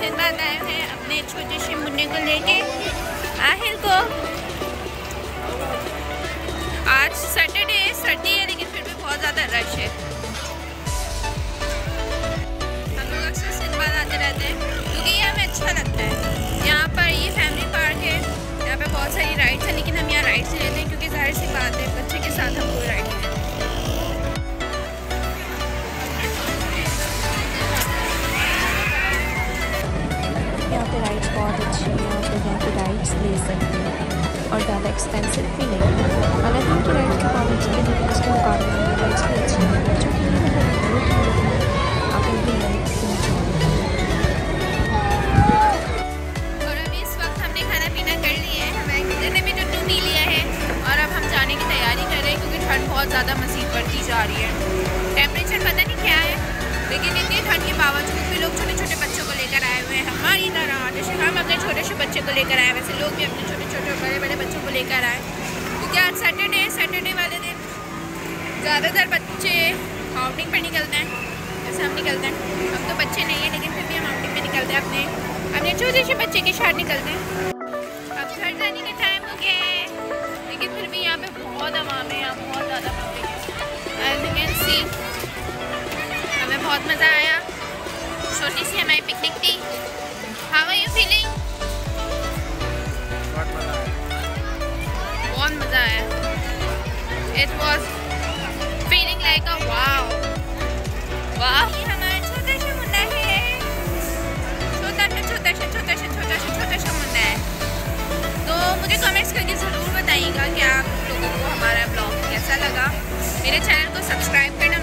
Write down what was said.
Sinbad आए हैं अपने छोटे से मुन्ने को लेके। आहिल को। आज सैटरडे है, सर्दी है, लेकिन फिर भी बहुत ज़्यादा रश है। हम लोग अक्सर सिंबाद आते रहते हैं, क्योंकि ये हमें अच्छा लगता है। यहाँ पर ये फैमिली पार्क है, यहाँ पे बहुत सारी राइड्स हैं, लेकिन हम यहाँ राइड्स लेते हैं, क्योंकि ज़ाहिर सी बात है, बच्चे राइड्स ले सकते हैं और ज़्यादा एक्सपेंसिव भी नहीं हालाँकि उनकी राइड्स की क्वालिटी के लिए उसके मुकाबले में भी अच्छी बच्चों के खाना पीना कर है। भी लिया है और अब हम जाने की तैयारी कर रहे हैं क्योंकि ठंड बहुत ज़्यादा मजीद बढ़ती जा रही है। टेम्परेचर पता नहीं क्या है, लेकिन इतनी ठंड के बावजूद भी लोग छोटे छोटे बच्चों को लेकर आए हुए हैं। हमारी तरह, जैसे हम बच्चे को लेकर आए वैसे लोग भी अपने छोटे छोटे बड़े बड़े बच्चों को लेकर आए। क्योंकि आज सैटरडे है सैटरडे वाले दिन ज़्यादातर बच्चे आउटिंग पर निकलते हैं। जैसे हम निकलते हैं। हम तो बच्चे नहीं हैं, लेकिन फिर भी हम आउटिंग पे निकलते हैं अपने अपने छोटे से बच्चे के साथ निकलते हैं। अब घर जाने का टाइम हो है। लेकिन फिर भी यहाँ पे बहुत आवाम है, यहाँ बहुत ज़्यादा पब्लिक है। हमें बहुत मज़ा आया। छोटी सी हमारी पिकनिक थी। है। It was feeling like a wow वाह। तो मुझे करके ज़रूर बताइएगा कि आप लोगों को हमारा ब्लॉग कैसा लगा। मेरे चैनल को सब्सक्राइब करना